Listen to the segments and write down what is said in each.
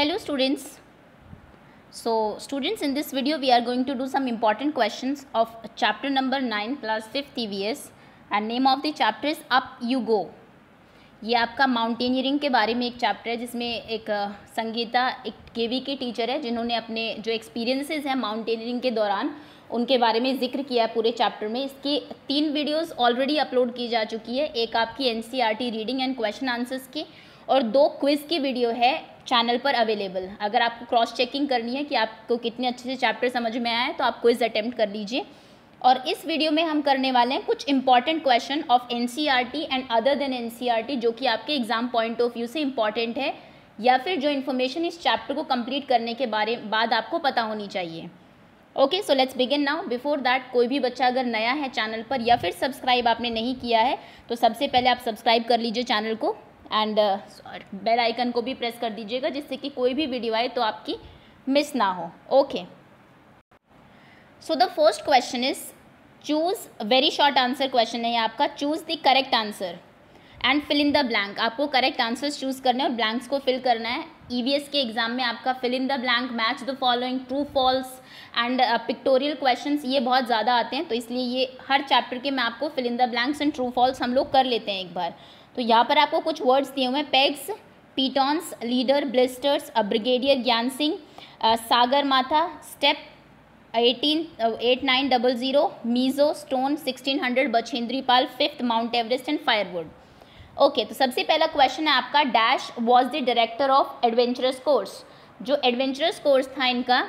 Hello, students. So, students, in this video, we are going to do some important questions of chapter number 9 plus 5th EVS and name of the chapter is Up You Go. ये आपका mountaineering के बारे में एक chapter है, जिसमें एक संगीता, एक केवी की टीचर है, जिन्होंने अपने जो एक्सपीरियंसेस हैं माउंटेनियरिंग के दौरान, उनके बारे में ज़िक्र किया है पूरे चैप्टर में इसकी तीन वीडियोस ऑलरेडी अपलोड की जा चुकी है, एक आपकी NCERT reading and question answers की और दो क्विज़ की वीडियो है चैनल पर अवेलेबल अगर आपको क्रॉस चेकिंग करनी है कि आपको कितने अच्छे से चैप्टर समझ में आए तो आप क्विज़ अटैम्प्ट कर लीजिए. और इस वीडियो में हम करने वाले हैं कुछ important question of in and other than in जो कि आपके एग्ज़ाम पॉइंट ऑफ़ व्यू से इंपॉर्टेंट है, या फिर जो इन्फॉर्मेशन इस चैप्टर को कंप्लीट करने के बारे, बाद आपको पता होनी चाहिए. Okay so let's begin now before that कोई भी बच्चा अगर नया है चैनल पर, या फिर सब्सक्राइब आपने नहीं किया है तो सबसे पहले आप सब्सक्राइब कर लीजिए चैनल को. एंड बेल आइकन को भी प्रेस कर दीजिएगा जिससे कि कोई भी वीडियो आए तो आपकी मिस ना हो। Okay so the first question is choose very short answer question है आपका choose the correct answer and fill in the blank आपको करेक्ट आंसर्स चूज़ करने और ब्लैंक्स को फिल करना है। ई e के एग्ज़ाम में आपका fill in the blank match the following true false and pictorial question ये बहुत ज़्यादा आते हैं तो इसलिए ये हर चैप्टर के मैं आपको fill in the blanks and true false हम लोग कर लेते हैं एक बार। तो यहाँ पर आपको कुछ वर्ड्स दिए हुए हैं pegs pitons ladder blisters brigadier Gyan Singh Sagarmatha step eighteen eight nine double zero Mizo stone sixteen hundred Bachendri Pal fifth Mount Everest and firewood okay तो सबसे पहला क्वेश्चन है आपका dash was the director of adventurous course जो adventurous course था इनका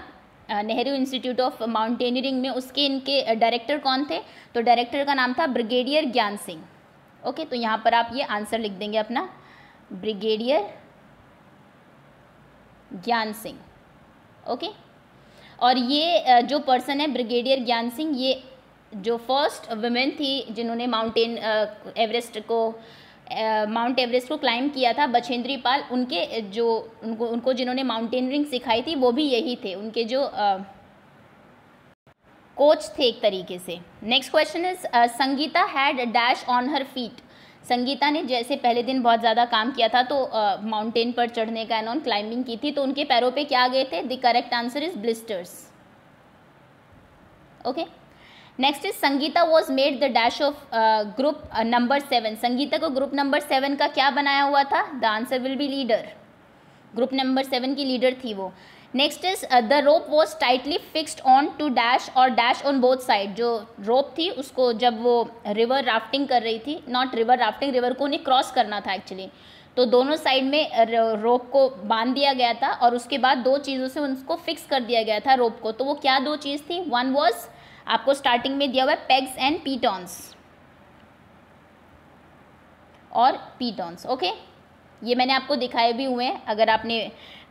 Nehru institute of mountaineering में, उसके इनके डायरेक्टर कौन थे? तो डायरेक्टर का नाम था ब्रिगेडियर ज्ञान सिंह. ओके तो यहाँ पर आप ये आंसर लिख देंगे अपना ब्रिगेडियर ज्ञान सिंह ओके और ये जो पर्सन है ब्रिगेडियर ज्ञान सिंह ये जो फ़र्स्ट वुमेन थी जिन्होंने माउंटेन एवरेस्ट को माउंट एवरेस्ट को क्लाइम किया था, बछेंद्री पाल, उनके, जो, उनको उनको जिन्होंने माउंटेनरिंग सिखाई थी, वो भी यही थे। उनके जो कोच थे एक तरीके से। Next question is Sangeeta had dash on her feet Sangeeta ने जैसे पहले दिन बहुत ज़्यादा काम किया था तो माउंटेन uh, पर चढ़ने का एनॉन क्लाइंबिंग की थी तो उनके पैरों पे क्या गए थे? The correct answer is blisters okay next is Sangeeta was made the dash of group number seven Sangeeta को ग्रुप नंबर सेवन का क्या बनाया हुआ था? The answer will be leader group number seven की लीडर थी वो। Next is the rope was tightly fixed on to dash और डैश ऑन बोथ साइड जो रोप थी, उसको जब वो रिवर राफ्टिंग कर रही थी नॉट रिवर राफ्टिंग रिवर को उन्हें क्रॉस करना था एक्चुअली तो दोनों साइड में रोप को बाँध दिया गया था और उसके बाद दो चीज़ों से उसको फिक्स कर दिया गया था रोप को। तो वो क्या दो चीज़ थी? वन वॉज़ आपको स्टार्टिंग में दिया हुआ है पेग्स एंड पीटॉन्स और पीटॉन्स ओके? ये मैंने आपको दिखाए भी हुए हैं। अगर आपने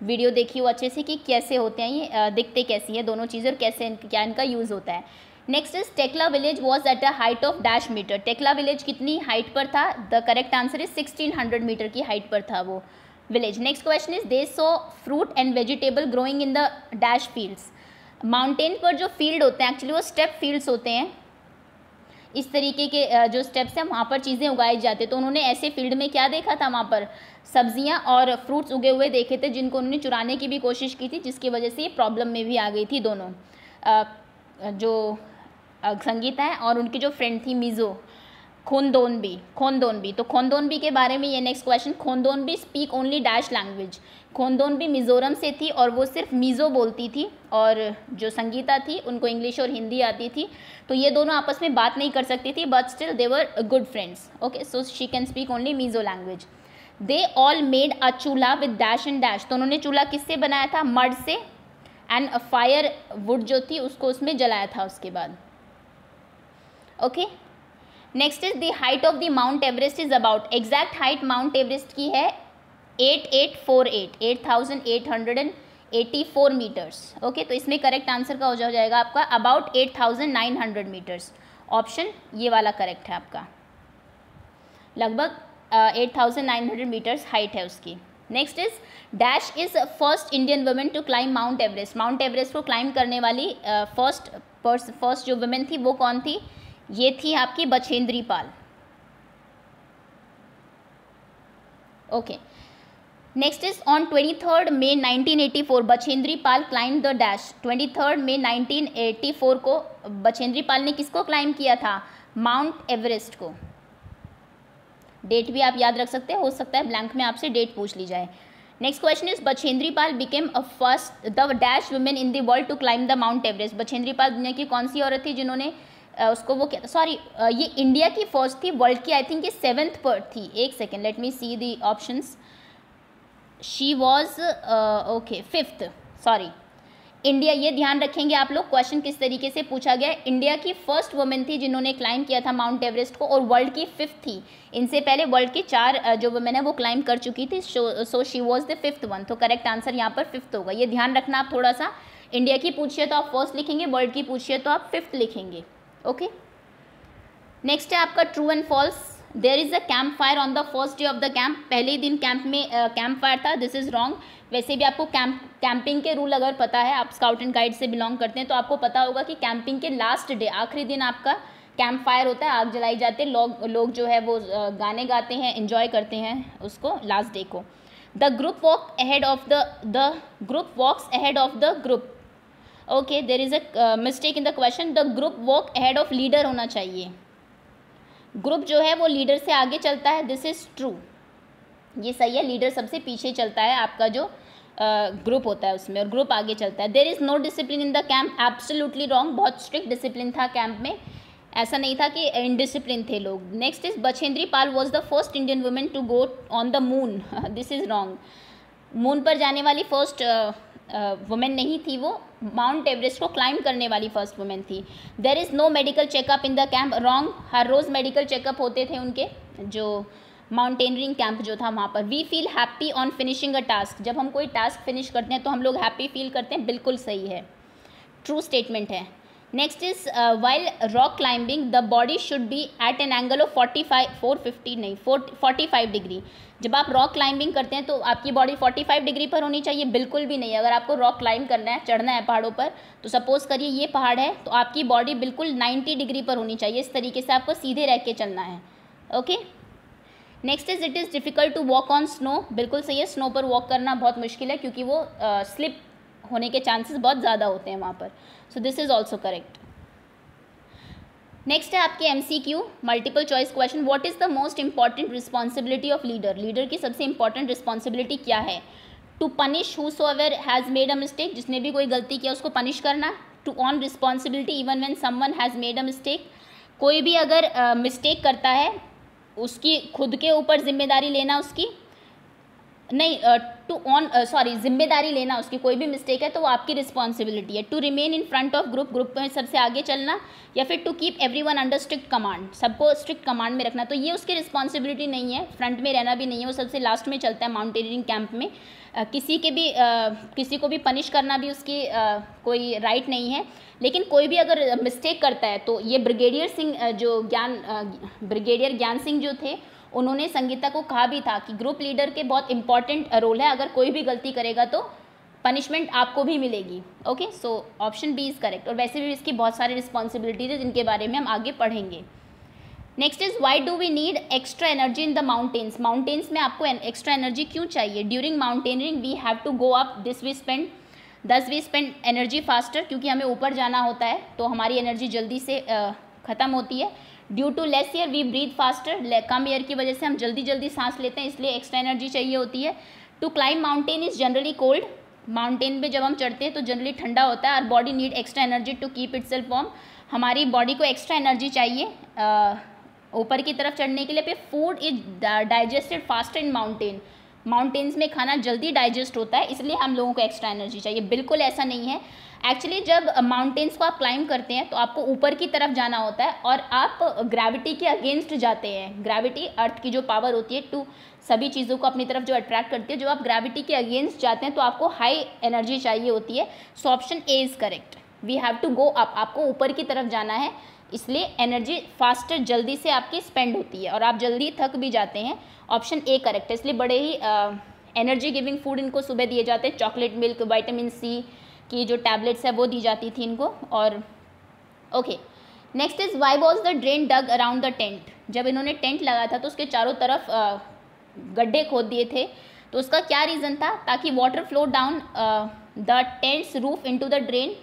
वीडियो देखी हो अच्छे से कि कैसे होते हैं ये दिखते कैसी हैं दोनों चीज़ें और कैसे क्या इनका यूज़ होता है। Next is Tekla village was at a height of dash meter Tekla village कितनी हाइट पर था? The correct answer is sixteen hundred meter की हाइट पर था वो village next question is they sow fruit and vegetable growing in the dash fields mountain पर जो field होते हैं एक्चुअली वो स्टेप फील्ड्स होते हैं। इस तरीके के जो स्टेप्स हैं, वहाँ पर चीज़ें उगाई जाती तो उन्होंने ऐसे फ़ील्ड में क्या देखा था? वहाँ पर सब्ज़ियाँ और फ्रूट्स उगे हुए देखे थे, जिनको उन्होंने चुराने की भी कोशिश की थी, जिसकी वजह से ये प्रॉब्लम में भी आ गई थी दोनों। जो संगीता है और उनकी जो फ्रेंड थी मीज़ो खोनदोनबी खोनदोनबी तो खोनदोनबी के बारे में ये next question Khondonbi speak only dash language Khondonbi Mizoram से थी और वो सिर्फ़ मीज़ो बोलती थी और जो संगीता थी, उनको इंग्लिश और हिंदी आती थी। तो ये दोनों आपस में बात नहीं कर सकती थी but still they were good friends okay so she can speak only Mizo language they all made a chulha with dash and dash तो उन्होंने चूल्हा किससे बनाया था? मड से। एंड फायर वुड जो थी, उसको उसमें जलाया था उसके बाद। Okay next is the height of the Mount Everest is about exact height Mount Everest की है eight eight four eight eight thousand eight hundred and eighty four meters okay तो इसमें करेक्ट आंसर का हो जाएगा आपका about eight thousand nine hundred meters option ये वाला करेक्ट है आपका। लगभग eight thousand nine hundred meters height है उसकी। Next is dash is first Indian women to climb Mount Everest Mount Everest को क्लाइम करने वाली फ़र्स्ट पर्स फ़र्स्ट जो वुमेन थी, वो कौन थी? ये थी आपकी Bachendri Pal. Okay next is on twenty third May 1984 Bachendri Pal climb the dash twenty third May 1984 को बछेंद्री पाल ने किसको क्लाइम किया था? माउंट एवरेस्ट को। डेट भी आप याद रख सकते हैं, हो सकता है ब्लैंक में आपसे डेट पूछ ली जाए। Next question is Bachendri Pal became a first the dash women in the world to climb the Mount Everest Bachendri Pal दुनिया की कौन सी औरत थी जिन्होंने उसको वो क्या सॉरी ये इंडिया की फ़र्स्ट थी वर्ल्ड की आई थिंक ये सेवेंथ पर थी। एक second let me see the options she was okay fifth sorry India ये ध्यान रखेंगे आप लोग क्वेश्चन किस तरीके से पूछा गया इंडिया की फ़र्स्ट वुमेन थी जिन्होंने क्लाइम किया था माउंट एवरेस्ट को, और वर्ल्ड की फिफ्थ थी। इनसे पहले वर्ल्ड की चार जो वुमेन है, वो क्लाइम कर चुकी थी so she was the fifth one तो करेक्ट आंसर यहाँ पर फिफ्थ होगा। ये ध्यान रखना आप थोड़ा सा। इंडिया की पूछिए तो आप फ़र्स्ट लिखेंगे वर्ल्ड की पूछिए तो आप फिफ्थ लिखेंगे। ओके नेक्स्ट है आपका true and false there is a camp fire on the first day of the camp पहले ही दिन कैंप में कैंप uh, फायर था. दिस इज़ रॉन्ग वैसे भी आपको कैंप कैंपिंग के रूल अगर पता है आप स्काउट एंड गाइड से बिलोंग करते हैं तो आपको पता होगा कि कैंपिंग के लास्ट डे आखिरी दिन आपका कैंप फायर होता है आग जलाई जाती है लोग लोग जो है वो गाने गाते हैं इन्जॉय करते हैं उसको लास्ट डे को. The group walk ahead of the the group walks ahead of the group okay there is a mistake in the question the group walk head of leader होना चाहिए। ग्रुप जो है वो leader से आगे चलता है दिस इज़ ट्रू ये सही है लीडर सबसे पीछे चलता है आपका जो ग्रुप uh, होता है उसमें और ग्रुप आगे चलता है। There is no discipline in the camp absolutely wrong बहुत स्ट्रिक्ट डिसिप्लिन था कैंप में। ऐसा नहीं था कि इनडिसिप्लिन थे लोग। Next is Bachendri Pal was the first Indian women to go on the moon this is wrong moon पर जाने वाली फ़र्स्ट वुमेन नहीं थी वो, माउंट एवरेस्ट को क्लाइंब करने वाली फ़र्स्ट वुमेन थी। There is no medical checkup in the camp wrong हर रोज़ मेडिकल चेकअप होते थे उनके, जो माउंटेनरिंग कैंप जो था वहाँ पर। We feel happy on finishing a task जब हम कोई टास्क फिनिश करते हैं तो हम लोग हैप्पी फील करते हैं, बिल्कुल सही है। ट्रू स्टेटमेंट है। Next is while rock climbing the body should be at an angle of forty five four fifty नहीं फोर फोर्टी फाइव डिग्री जब आप रॉक क्लाइंबिंग करते हैं तो आपकी बॉडी फोर्टी फाइव डिग्री पर होनी चाहिए बिल्कुल भी नहीं। अगर आपको रॉक क्लाइंब करना है चढ़ना है पहाड़ों पर तो सपोज़ करिए ये पहाड़ है तो आपकी बॉडी बिल्कुल नाइन्टी डिग्री पर होनी चाहिए। इस तरीके से आपको सीधे रह के चलना है। Okay next is it is difficult to walk on snow बिल्कुल सही है स्नो पर वॉक करना बहुत मुश्किल है क्योंकि वो स्लिप uh, होने के चांसेस बहुत ज़्यादा होते हैं वहाँ पर। So this is also correct next है आपके M C Q multiple choice question what is the most important responsibility of leader leader की सबसे इंपॉर्टेंट रिस्पॉन्सिबिलिटी क्या है? To punish who so ever has made a mistake जिसने भी कोई गलती किया उसको पनिश करना। To own responsibility even when someone has made a mistake कोई भी अगर मिस्टेक uh, करता है उसकी खुद के ऊपर ज़िम्मेदारी लेना उसकी नहीं टू ऑन सॉरी ज़िम्मेदारी लेना उसकी कोई भी मिस्टेक है तो वो आपकी रिस्पॉन्सिबिलिटी है। To remain in front of group group में सबसे आगे चलना या फिर to keep everyone under strict command सबको स्ट्रिक्ट कमांड में रखना तो ये उसकी रिस्पॉन्सिबिलिटी नहीं है। फ्रंट में रहना भी नहीं है वो सबसे लास्ट में चलता है माउंटेनियरिंग कैंप में। Uh, किसी के भी uh, किसी को भी पनिश करना भी उसकी uh, कोई राइट नहीं है। लेकिन कोई भी अगर मिस्टेक करता है तो ये ब्रिगेडियर सिंह जो ज्ञान ब्रिगेडियर ज्ञान सिंह जो थे उन्होंने संगीता को कहा भी था कि ग्रुप लीडर के बहुत इंपॉर्टेंट रोल है। अगर कोई भी गलती करेगा तो पनिशमेंट आपको भी मिलेगी। Okay so option B is correct और वैसे भी इसकी बहुत सारी रिस्पॉन्सिबिलिटीज है जिनके बारे में हम आगे पढ़ेंगे। Next is why do we need extra energy in the mountains mountains में आपको एक्स्ट्रा एनर्जी क्यों चाहिए? During mountaineering we have to go up this we spend this we spend energy faster क्योंकि हमें ऊपर जाना होता है तो हमारी एनर्जी जल्दी से ख़त्म होती है। Due to less air we breathe faster come air की वजह से हम जल्दी जल्दी सांस लेते हैं, इसलिए एक्स्ट्रा एनर्जी चाहिए होती है। To climb mountain is generally cold mountain पे जब हम चढ़ते हैं तो जनरली ठंडा होता है, और body need extra energy to keep itself warm हमारी बॉडी को एक्स्ट्रा एनर्जी चाहिए ऊपर की तरफ़ चढ़ने के लिए। फिर food is digested faster in mountain mountains में खाना जल्दी डाइजेस्ट होता है, इसलिए हम लोगों को एक्स्ट्रा एनर्जी चाहिए। बिल्कुल ऐसा नहीं है। एक्चुअली जब माउंटेन्स को आप क्लाइंब करते हैं तो आपको ऊपर की तरफ़ जाना होता है और आप ग्रेविटी के अगेंस्ट जाते हैं। ग्रेविटी अर्थ की जो पावर होती है टू सभी चीज़ों को अपनी तरफ़ जो अट्रैक्ट करती है। जो आप ग्रेविटी के अगेंस्ट जाते हैं तो आपको हाई एनर्जी चाहिए होती है। So option A is correct we have to go up आपको ऊपर की तरफ़ जाना है, इसलिए एनर्जी फास्टर जल्दी से आपकी स्पेंड होती है और आप जल्दी थक भी जाते हैं। ऑप्शन ए करेक्ट है। इसलिए बड़े ही एनर्जी गिविंग फ़ूड इनको सुबह दिए जाते हैं। चॉकलेट मिल्क वाइटामिन सी की जो टैबलेट्स है वो दी जाती थी इनको और okay next is why was the drain dug around the tent जब इन्होंने टेंट लगाया था तो उसके चारों तरफ़ गड्ढे खोद दिए थे तो उसका क्या रीज़न था? ताकि water flow down the tents roof into the drain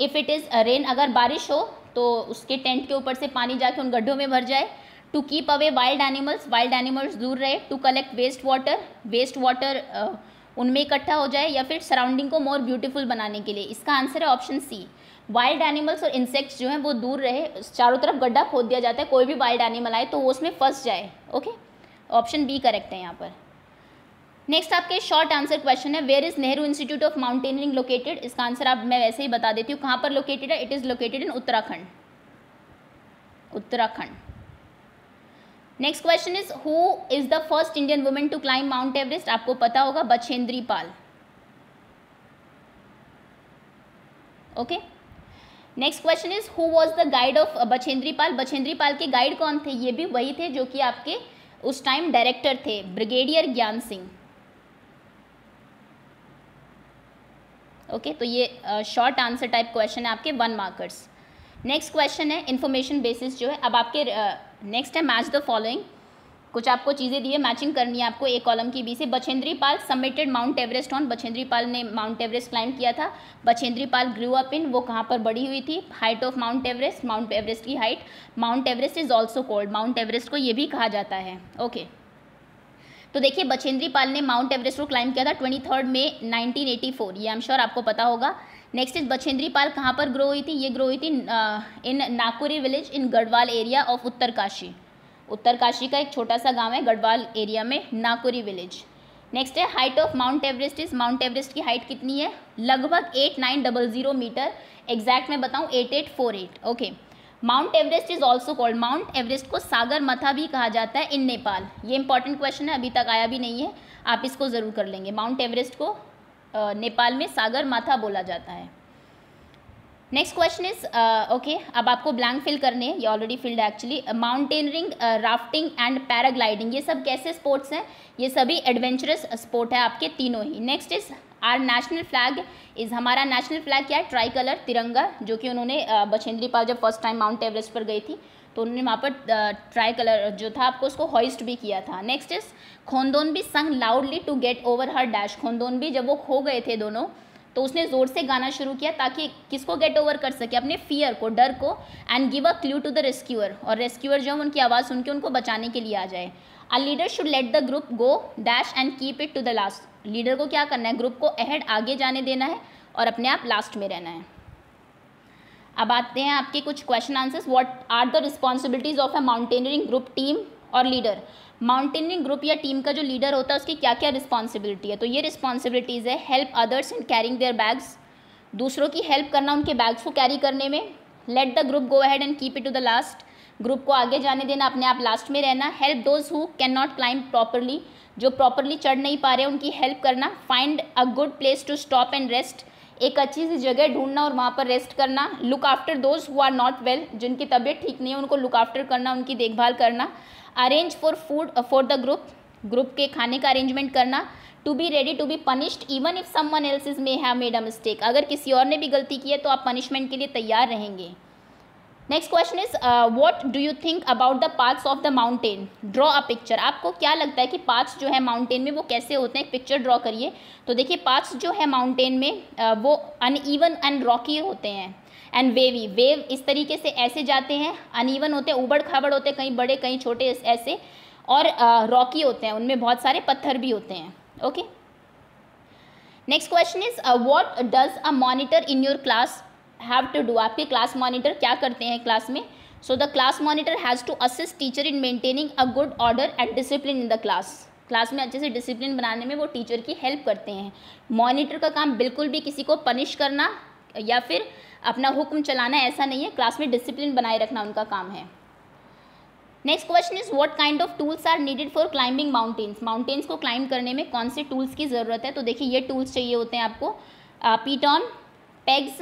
if it is rain अगर बारिश हो तो उसके टेंट के ऊपर से पानी जाके उन गड्ढों में भर जाए। To keep away wild animals wild animals दूर रहे। To collect waste water waste water उनमें इकट्ठा हो जाए या फिर सराउंडिंग को मोर ब्यूटीफुल बनाने के लिए। इसका आंसर है ऑप्शन सी वाइल्ड एनिमल्स और इंसेक्ट्स जो हैं, वो दूर रहे। चारों तरफ़ गड्ढा खोद दिया जाता है, कोई भी वाइल्ड एनिमल आए तो वो उसमें फंस जाए। ओके ऑप्शन बी करेक्ट है यहाँ पर। नेक्स्ट आपके शॉर्ट आंसर क्वेश्चन है where is Nehru institute of mountaineering located इसका आंसर आप, मैं वैसे ही बता देती हूँ, कहाँ पर लोकेटेड है? It is located in Uttarakhand. Uttarakhand. Next question is who is the first Indian women to climb Mount Everest आपको पता होगा, Bachendri Pal. Okay next question is who was the guide of Bachendri Pal? Bachendri Pal के guide कौन थे? ये भी वही थे जो कि आपके उस टाइम डायरेक्टर थे ब्रिगेडियर ज्ञान सिंह ओके तो ये शॉर्ट आंसर टाइप क्वेश्चन है आपके वन मार्कर्स नेक्स्ट क्वेश्चन है इन्फॉर्मेशन बेसिस जो है, अब आपके नेक्स्ट है मैच द फॉलोइंग कुछ आपको चीज़ें दी है मैचिंग करनी है आपको एक कॉलम की बी से। Bachendri Pal submitted Mount Everest on Bachendri Pal ने माउंट एवरेस्ट क्लाइम किया था। Bachendri Pal grew up in वो कहाँ पर बड़ी हुई थी? Height of Mount Everest Mount Everest की height Mount Everest is also called Mount Everest को ये भी कहा जाता है। ओके. तो देखिए, बछेंद्री पाल ने माउंट एवरेस्ट को क्लाइम किया था ट्वेंटी थर्ड मे 1984 ये आई एम श्योर आपको पता होगा। नेक्स्ट इज़ बछेंद्री पाल कहाँ पर ग्रो हुई थी? ये ग्रो हुई थी in Nakuri village in Garhwal area of Uttarkashi Uttarkashi का एक छोटा सा गाँव है गढ़वाल एरिया में नाकुरी विलेज नेक्स्ट है height of Mount Everest is Mount Everest की हाइट कितनी है? लगभग eight nine double zero meter exact मैं बताऊँ eight eight four eight okay Mount Everest is also called Mount Everest को सागर मथा भी कहा जाता है इन नेपाल ये इंपॉर्टेंट क्वेश्चन है, अभी तक आया भी नहीं है. आप इसको ज़रूर कर लेंगे. माउंट एवरेस्ट को नेपाल में सागर माथा बोला जाता है। नेक्स्ट क्वेश्चन इज़ ओके अब आपको ब्लैंक फिल करने हैं। ये ऑलरेडी फिल्ड है actually mountaineering rafting and paragliding ये सब कैसे स्पोर्ट्स हैं? ये सभी एडवेंचरस स्पोर्ट है आपके तीनों ही। Next is our national flag is हमारा नेशनल फ्लैग क्या है? ट्राई कलर तिरंगा, जो कि उन्होंने बछेंद्री पाल जब फ़र्स्ट टाइम माउंट एवरेस्ट पर गई थी। तो उन्होंने वहाँ पर ट्राई कलर जो था आपको उसको हॉइस्ट भी किया था। नेक्स्ट इज़ खोंदोन भी sang loudly to get over her dash Khondon भी जब वो खो गए थे दोनों तो उसने ज़ोर से गाना शुरू किया ताकि किसको गेट ओवर कर सके? अपने फियर को, डर को and give a clue to the rescuer और रेस्क्यूअर जो है, उनकी आवाज़ सुन के उनको बचाने के लिए आ जाए। A leader should let the group go dash and keep it to the last leader को क्या करना है? ग्रुप को अहेड आगे जाने देना है और अपने आप लास्ट में रहना है। अब आते हैं आपके कुछ question answers what are the responsibilities of a mountaineering group team और लीडर माउंटेनियरिंग ग्रुप या टीम का जो लीडर होता है, उसकी क्या क्या रिस्पॉन्सिबिलिटी है? तो ये रिस्पॉन्सिबिलिटीज़ है help others in carrying their bags दूसरों की हेल्प करना उनके बैग्स को कैरी करने में. Let the group go ahead and keep it to the last group को आगे जाने देना, अपने आप लास्ट में रहना. Help those who can not climb properly जो प्रॉपरली चढ़ नहीं पा रहे, उनकी हेल्प करना. Find a good place to stop and rest एक अच्छी सी जगह ढूंढना और वहाँ पर रेस्ट करना look after those who are not well जिनकी तबीयत ठीक नहीं है, उनको लुक आफ्टर करना, उनकी देखभाल करना। Arrange for food for the group group के खाने का अरेंजमेंट करना। To be ready to be punished even if someone else is may have made a mistake अगर किसी और ने भी गलती की है तो आप पनिशमेंट के लिए तैयार रहेंगे। Next question is what do you think about the parts of the mountain draw a picture आपको क्या लगता है कि पार्ट्स जो है माउंटेन में वो कैसे होते हैं? पिक्चर ड्रॉ करिए। तो देखिए पार्ट्स जो है माउंटेन में uh, वो अनइवन एंड रॉकी होते हैं एंड वेवी वेव इस तरीके से ऐसे जाते हैं अनइवन होते हैं उबड़ खाबड़ होते हैं कहीं बड़े कहीं छोटे ऐसे और रॉकी uh, होते हैं। उनमें बहुत सारे पत्थर भी होते हैं। Okay next question is what does a monitor in your class have to do आपके क्लास मॉनिटर क्या करते हैं क्लास में? So the class monitor has to assist teacher in maintaining a good order and discipline in the class class में अच्छे से discipline बनाने में वो टीचर की हेल्प करते हैं। मॉनिटर का काम बिल्कुल भी किसी को पनिश करना या फिर अपना हुक्म चलाना ऐसा नहीं है। क्लास में डिसिप्लिन बनाए रखना उनका काम है। Next question is what kind of tools are needed for climbing mountains mountains को क्लाइंब करने में कौन से टूल्स की ज़रूरत है? तो देखिए, ये टूल्स चाहिए होते हैं आपको। पीटॉन पेग्स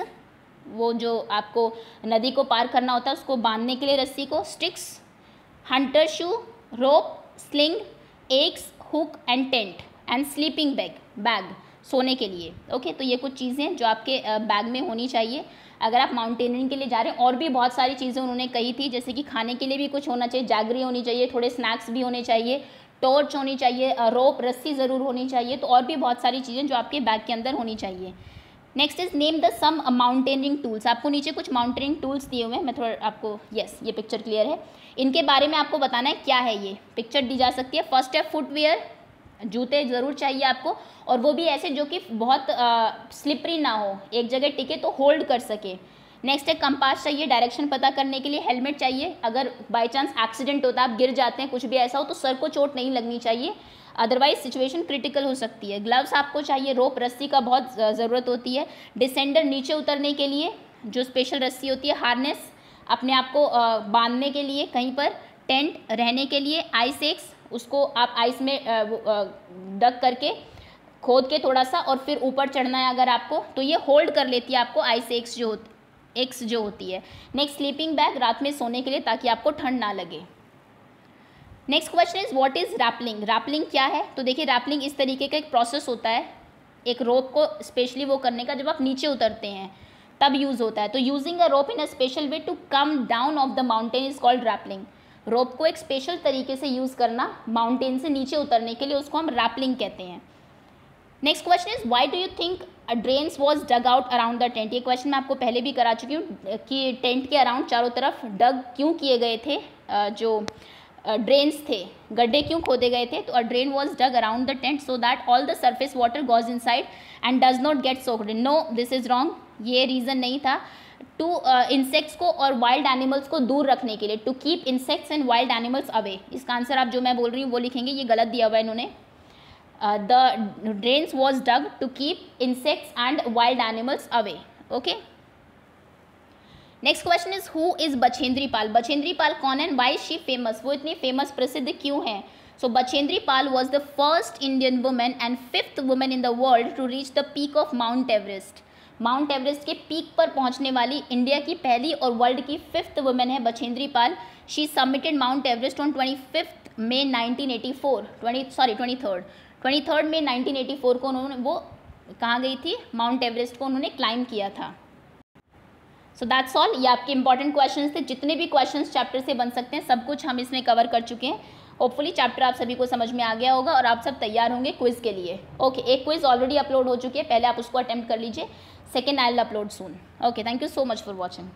वो जो आपको नदी को पार करना होता है, उसको बांधने के लिए रस्सी को sticks hunter shoe rope sling eggs hook and tent and sleeping bag bag सोने के लिए। ओके तो ये कुछ चीज़ें जो आपके बैग में होनी चाहिए। अगर आप माउंटेनियरिंग के लिए जा रहे हैं, और भी बहुत सारी चीज़ें उन्होंने कही थी, जैसे कि खाने के लिए भी कुछ होना चाहिए, जागरी होनी चाहिए, थोड़े स्नैक्स भी होने चाहिए टॉर्च होनी चाहिए रोप रस्सी ज़रूर होनी चाहिए तो और भी बहुत सारी चीज़ें जो आपके बैग के अंदर होनी चाहिए। Next is name the some mountaineering tools आपको नीचे कुछ माउंटेनिंग टूल्स दिए हुए हैं। मैं थोड़ा आपको यस ये पिक्चर क्लियर है। इनके बारे में आपको बताना है क्या है ये। पिक्चर दी जा सकती है। फ़र्स्ट है फुटवेयर जूते ज़रूर चाहिए आपको। और वो भी ऐसे जो कि बहुत स्लिपरी ना हो। एक जगह टिके तो होल्ड कर सके। नेक्स्ट है, कंपास चाहिए डायरेक्शन पता करने के लिए हेलमेट चाहिए। अगर बाई चांस एक्सीडेंट होता है आप गिर जाते हैं, कुछ भी ऐसा हो तो सर को चोट नहीं लगनी चाहिए। अदरवाइज़ सिचुएशन क्रिटिकल हो सकती है। ग्लव्स आपको चाहिए रोप रस्सी का बहुत ज़रूरत होती है। डिसेंडर नीचे उतरने के लिए, जो स्पेशल रस्सी होती है हार्नेस अपने आप को बांधने के लिए, कहीं पर टेंट रहने के लिए आइस एक्स उसको आप आइस में डक करके, खोद के थोड़ा सा, और फिर ऊपर चढ़ना है अगर आपको तो ये होल्ड कर लेती है आपको आइस एक्स जो होती एक्स जो होती है। नेक्स्ट स्लीपिंग बैग रात में सोने के लिए ताकि आपको ठंड ना लगे। Next question is what is rappelling rappelling क्या है? तो देखिए रैपलिंग इस तरीके का एक प्रोसेस होता है। एक रोप को स्पेशली वो करने का जब आप नीचे उतरते हैं, तब यूज़ होता है। तो using a rope in a special way to come down of the mountain is called rappelling rope को एक स्पेशल तरीके से यूज़ करना माउंटेन से नीचे उतरने के लिए उसको हम रैपलिंग कहते हैं। Next question is why do you think drains was dug out around the tent ये क्वेश्चन मैं आपको पहले भी करा चुकी हूँ कि टेंट के अराउंड चारों तरफ़ डग क्यों किए गए थे? जो ड्रेन्स थे गड्ढे क्यों खोदे गए थे? तो a drain was dug around the tent so that all the surface water goes inside and does not get soaked no this is wrong ये रीज़न नहीं था. टू इंसेक्ट्स uh, को और वाइल्ड एनिमल्स को दूर रखने के लिए to keep insects and wild animals away इसका आंसर आप जो मैं बोल रही हूँ वो लिखेंगे। ये गलत दिया हुआ है इन्होंने। The drains was dug to keep insects and wild animals away okay next question is who is Bachendri Pal Bachendri Pal कौन है? वाई शी फ़ेमस वो इतनी फ़ेमस प्रसिद्ध क्यों है? So Bachendri Pal was the first Indian women and fifth women in the world to reach the peak of Mount Everest Mount Everest के peak पर पहुँचने वाली इंडिया की पहली और वर्ल्ड की फिफ्थ वुमेन है Bachendri Pal she submitted Mount Everest on twenty fifth May nineteen eighty four twenty sorry twenty third twenty third May nineteen eighty four को उन्होंने वो कहाँ गई थी? माउंट एवरेस्ट को उन्होंने क्लाइम किया था। सो दैट्स ऑल ये आपके इंपॉर्टेंट क्वेश्चन थे। जितने भी क्वेश्चन चैप्टर से बन सकते हैं सब कुछ हम इसमें कवर कर चुके हैं। होपफुली चैप्टर आप सभी को समझ में आ गया होगा और आप सब तैयार होंगे क्विज के लिए। ओके okay, एक क्विज ऑलरेडी अपलोड हो चुकी है। पहले आप उसको अटेम्प्ट कर लीजिए। Second I will upload soon okay thank you so much for watching